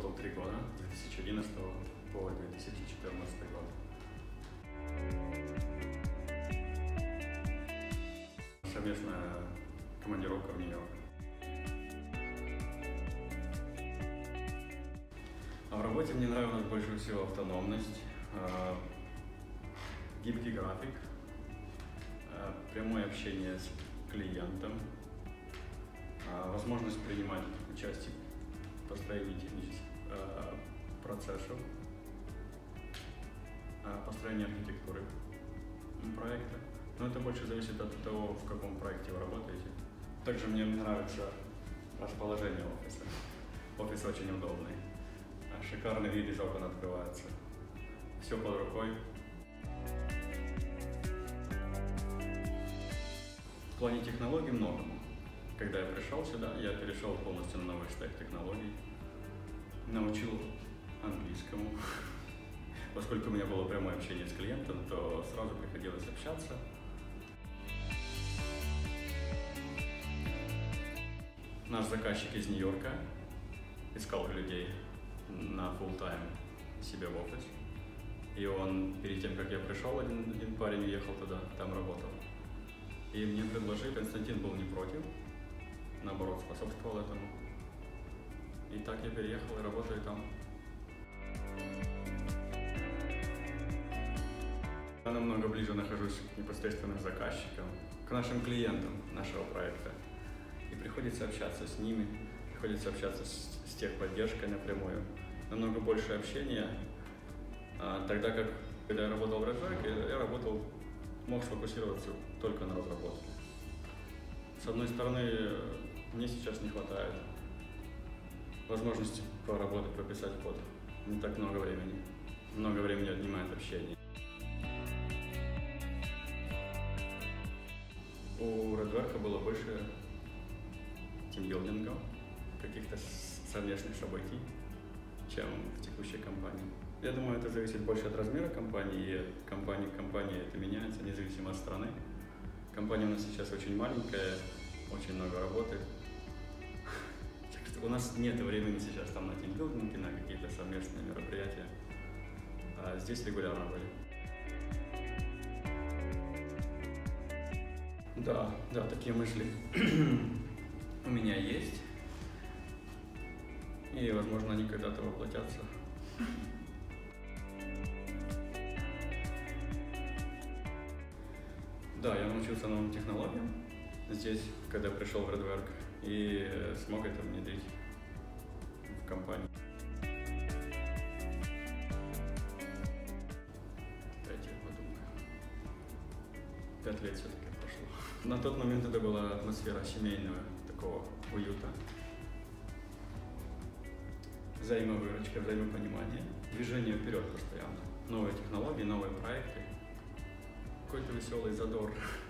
работал три года, с 2011 по 2014 год. Совместная командировка в Нью-Йорк. А в работе мне нравилась больше всего автономность, э, гибкий график, э, прямое общение с клиентом, э, возможность принимать участие построении технических процессов, построении архитектуры проекта. Но это больше зависит от того, в каком проекте вы работаете. Также мне нравится расположение офиса. Офис очень удобный. Шикарный вид из окон открывается. Все под рукой. В плане технологий много. Когда я пришел сюда, я перешел полностью на новый стек технологий. Научил английскому. Поскольку у меня было прямое общение с клиентом, то сразу приходилось общаться. Наш заказчик из Нью-Йорка искал людей на full тайм себе в офис. И он, перед тем, как я пришел, один, один парень уехал туда, там работал. И мне предложили, Константин был не против, наоборот, способствовал этому. И так я переехал и работаю там. Я намного ближе нахожусь к непосредственным заказчикам, к нашим клиентам нашего проекта и приходится общаться с ними, приходится общаться с, с техподдержкой напрямую. Намного больше общения, а, тогда как, когда я работал в я, я работал, мог сфокусироваться только на разработке. С одной стороны, мне сейчас не хватает возможности поработать, прописать код. Не так много времени. Много времени отнимает общение. У Redwerk было больше тимбилдинга, каких-то совместных событий, чем в текущей компании. Я думаю, это зависит больше от размера компании, и компании к компании это меняется, независимо от страны. Компания у нас сейчас очень маленькая, очень много работает. У нас нет времени сейчас там на тимбилдинги, на какие-то совместные мероприятия. А здесь регулярно были. Да, да, такие мысли. у меня есть. И, возможно, они когда-то воплотятся. Да, я научился новым технологиям здесь, когда пришел в Redwerk, и смог это внедрить в компанию. Дайте я подумаю. Пять лет все-таки прошло. На тот момент это была атмосфера семейного такого уюта. Взаимовыручка, взаимопонимание, движение вперед постоянно. Новые технологии, новые проекты, какой-то веселый задор.